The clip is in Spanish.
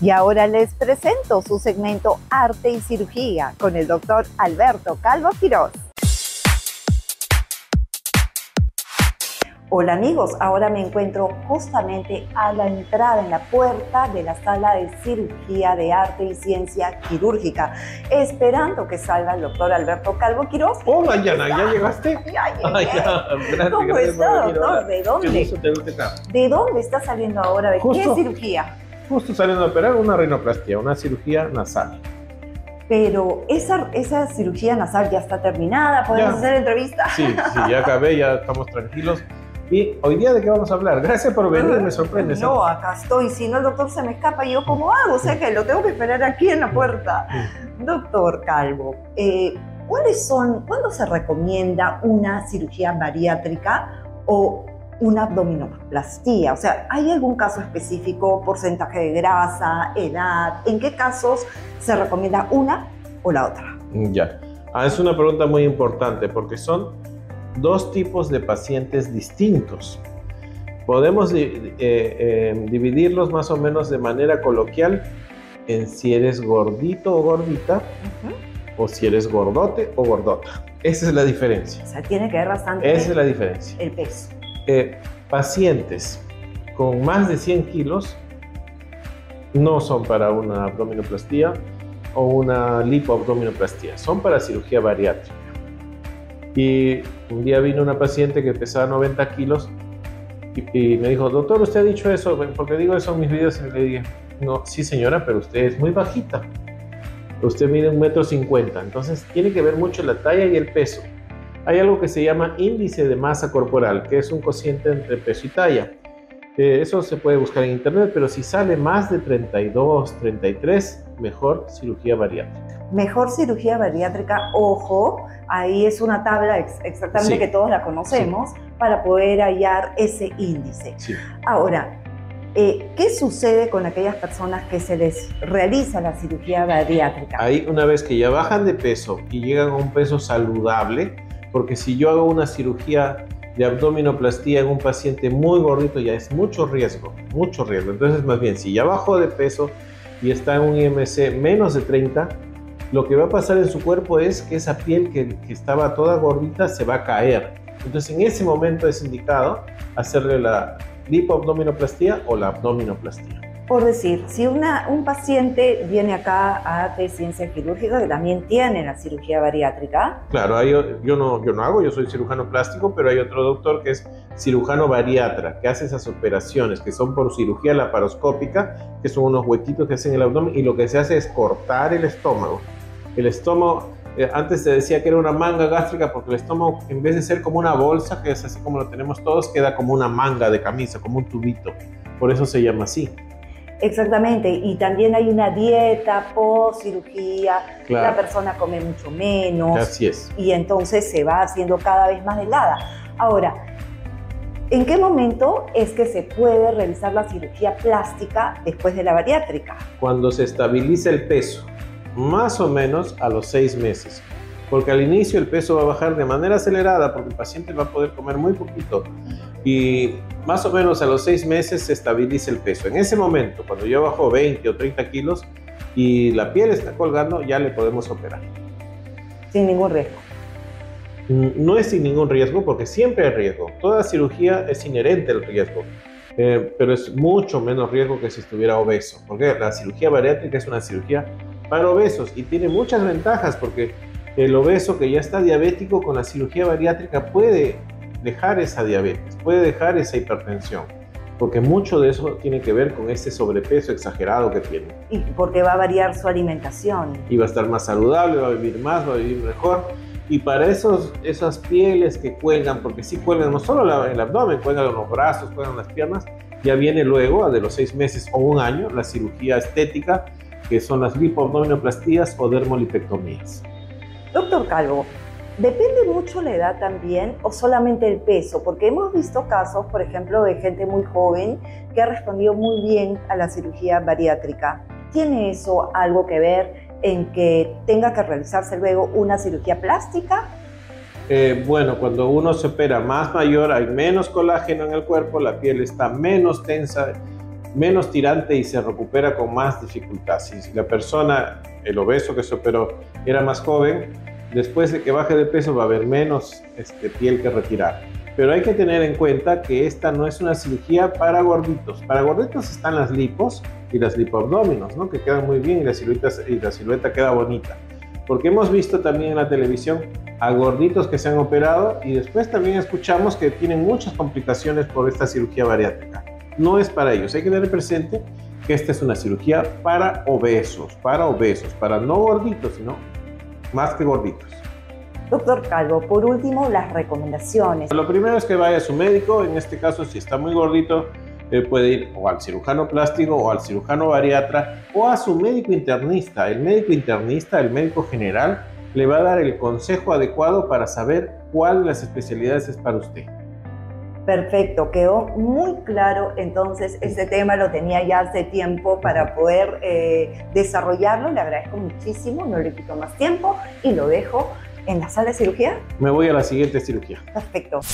Y ahora les presento su segmento Arte y Cirugía con el doctor Alberto Calvo Quiroz. Hola amigos, ahora me encuentro justamente a la entrada en la puerta de la sala de cirugía de arte y ciencia quirúrgica, esperando que salga el doctor Alberto Calvo Quiroz. Hola Yana, ¿ya llegaste? Ya llegué. Ay, ya, gracias, ¿Cómo está, doctor? ¿De dónde? ¿De dónde está saliendo ahora? ¿De Justo. qué cirugía? Justo saliendo a operar una rinoplastia, una cirugía nasal. Pero esa, esa cirugía nasal ya está terminada, ¿podemos Ya. hacer entrevista? Sí, sí, ya acabé, ya estamos tranquilos. ¿Y hoy día de qué vamos a hablar? Gracias por venir, me sorprendes. No, acá estoy. Si no, el doctor se me escapa. ¿Y yo cómo hago? O sea que lo tengo que esperar aquí en la puerta. Doctor Calvo, eh, ¿cuáles son, cuándo se recomienda una cirugía bariátrica o una abdominoplastía? O sea, ¿hay algún caso específico, porcentaje de grasa, edad? ¿En qué casos se recomienda una o la otra? Ya. Ah, es una pregunta muy importante porque son dos tipos de pacientes distintos. Podemos eh, eh, dividirlos más o menos de manera coloquial en si eres gordito o gordita o si eres gordote o gordota. Esa es la diferencia. O sea, tiene que ver bastante Esa es la diferencia. el peso. Eh, pacientes con más de 100 kilos no son para una abdominoplastía o una lipoabdominoplastía, son para cirugía bariátrica. Y un día vino una paciente que pesaba 90 kilos y, y me dijo, doctor, usted ha dicho eso, porque digo eso en mis videos y le dije, no, sí señora, pero usted es muy bajita. Usted mide un metro cincuenta, entonces tiene que ver mucho la talla y el peso. Hay algo que se llama índice de masa corporal, que es un cociente entre peso y talla. Eh, eso se puede buscar en internet, pero si sale más de 32, 33, mejor cirugía bariátrica. Mejor cirugía bariátrica, ojo, ahí es una tabla ex- exactamente Sí. que todos la conocemos para poder hallar ese índice. Sí. Ahora, eh, ¿qué sucede con aquellas personas que se les realiza la cirugía bariátrica? Ahí una vez que ya bajan de peso y llegan a un peso saludable, porque si yo hago una cirugía de abdominoplastía en un paciente muy gordito ya es mucho riesgo, mucho riesgo. Entonces más bien, si ya bajó de peso y está en un IMC menos de 30, lo que va a pasar en su cuerpo es que esa piel que, estaba toda gordita se va a caer. Entonces en ese momento es indicado hacerle la lipoabdominoplastía o la abdominoplastía. Por decir, si una, un paciente viene acá a y ciencia quirúrgica, que también tiene la cirugía bariátrica, Claro, hay- yo, no, yo no hago, yo soy cirujano plástico, pero hay otro doctor que es cirujano bariatra, que hace esas operaciones que son por cirugía laparoscópica, que son unos huequitos que hacen en el abdomen y lo que se hace es cortar el estómago. El estómago, eh, antes se decía que era una manga gástrica porque el estómago, en vez de ser como una bolsa, que es así como lo tenemos todos, queda como una manga de camisa, como un tubito. Por eso se llama así. Exactamente, y también hay una dieta post cirugía, la Claro, persona come mucho menos, así es. y entonces se va haciendo cada vez más delgada. Ahora, ¿en qué momento es que se puede realizar la cirugía plástica después de la bariátrica? cuando se estabiliza el peso, más o menos a los seis meses. Porque al inicio el peso va a bajar de manera acelerada porque el paciente va a poder comer muy poquito. Y más o menos a los seis meses se estabiliza el peso. En ese momento, cuando yo bajo 20 o 30 kilos y la piel está colgando, ya le podemos operar. Sin ningún riesgo. Mm, No es sin ningún riesgo porque siempre hay riesgo. Toda cirugía es inherente al riesgo. Eh, pero es mucho menos riesgo que si estuviera obeso. Porque la cirugía bariátrica es una cirugía para obesos y tiene muchas ventajas porque el obeso que ya está diabético con la cirugía bariátrica puede dejar esa diabetes, puede dejar esa hipertensión. Porque mucho de eso tiene que ver con ese sobrepeso exagerado que tiene. Y porque va a variar su alimentación. y va a estar más saludable, va a vivir más, va a vivir mejor. Y para esos, esas pieles que cuelgan, porque sí cuelgan no solo la- el abdomen, cuelgan los brazos, cuelgan las piernas, ya viene luego, de los seis meses o un año, la cirugía estética, que son las lipoabdominoplastías o dermolipectomías. Doctor Calvo, ¿depende mucho la edad también o solamente el peso? Porque hemos visto casos, por ejemplo, de gente muy joven que ha respondido muy bien a la cirugía bariátrica. ¿Tiene eso algo que ver en que tenga que realizarse luego una cirugía plástica? Eh, bueno, cuando uno se opera más mayor, hay menos colágeno en el cuerpo, la piel está menos tensa menos tirante y se recupera con más dificultad. Si la persona, el obeso que se operó, era más joven, después de que baje de peso va a haber menos este, piel que retirar. Pero hay que tener en cuenta que esta no es una cirugía para gorditos. Para gorditos están las lipos y las lipoabdóminos, ¿no? que quedan muy bien y la, silueta, y la silueta queda bonita. Porque hemos visto también en la televisión a gorditos que se han operado y después también escuchamos que tienen muchas complicaciones por esta cirugía bariátrica. No es para ellos, hay que tener presente que esta es una cirugía para obesos, para obesos, para no gorditos, sino más que gorditos. Doctor Calvo, por último, las recomendaciones. Lo primero es que vaya a su médico, en este caso si está muy gordito, eh, puede ir o al cirujano plástico o al cirujano bariatra o a su médico internista. El médico internista, el médico general, le va a dar el consejo adecuado para saber cuál de las especialidades es para usted. Perfecto, quedó muy claro entonces este tema, lo tenía ya hace tiempo para poder eh, desarrollarlo, le agradezco muchísimo, no le quito más tiempo y lo dejo en la sala de cirugía. Me voy a la siguiente cirugía. Perfecto.